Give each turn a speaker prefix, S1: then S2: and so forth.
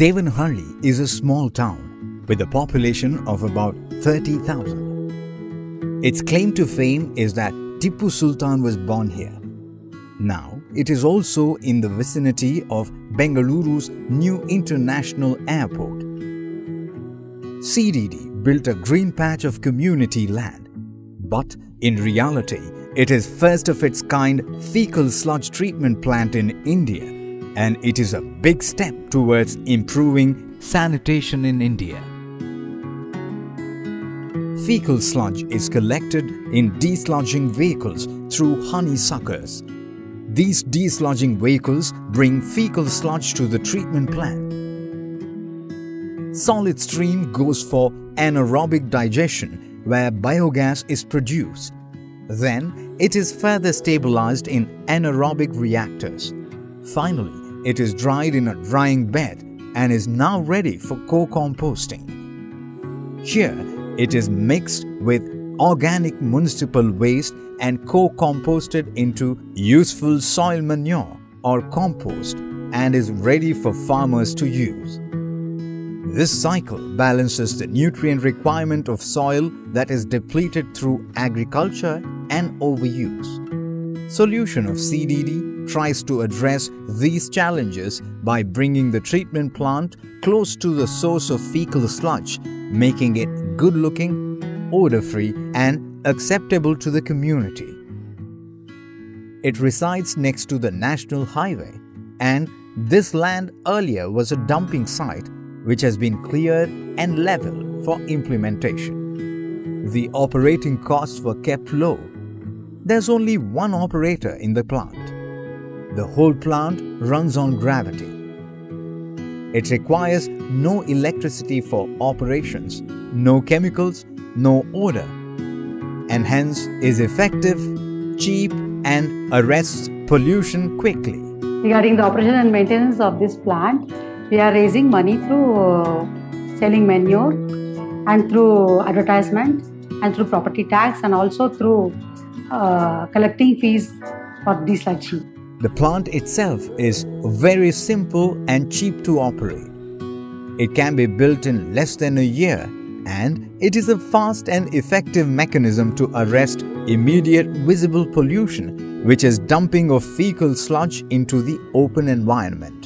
S1: Devanahalli is a small town with a population of about 30,000. Its claim to fame is that Tipu Sultan was born here. Now, it is also in the vicinity of Bengaluru's new international airport. CDD built a green patch of community land, but in reality, it is first of its kind fecal sludge treatment plant in India and it is a big step towards improving sanitation in India. Fecal sludge is collected in desludging vehicles through honeysuckers. These desludging vehicles bring fecal sludge to the treatment plant. Solid stream goes for anaerobic digestion where biogas is produced. Then it is further stabilized in anaerobic reactors. Finally, it is dried in a drying bed and is now ready for co-composting. Here, it is mixed with organic municipal waste and co-composted into useful soil manure or compost and is ready for farmers to use. This cycle balances the nutrient requirement of soil that is depleted through agriculture and overuse. Solution of CDD tries to address these challenges by bringing the treatment plant close to the source of fecal sludge, making it good looking, odor free, and acceptable to the community. It resides next to the national highway, and this land earlier was a dumping site which has been cleared and leveled for implementation. The operating costs were kept low. There's only one operator in the plant. The whole plant runs on gravity. It requires no electricity for operations, no chemicals, no odor, and hence is effective, cheap, and arrests pollution quickly.
S2: Regarding the operation and maintenance of this plant, we are raising money through uh, selling manure and through advertisement and through property tax and also through uh, collecting fees for desludging.
S1: The plant itself is very simple and cheap to operate. It can be built in less than a year and it is a fast and effective mechanism to arrest immediate visible pollution which is dumping of fecal sludge into the open environment.